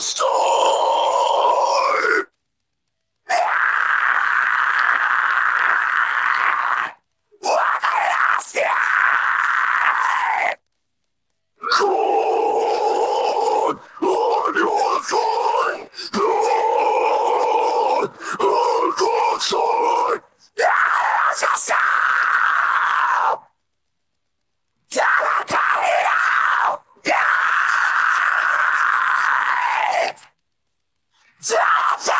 First Death! Death!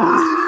Hey!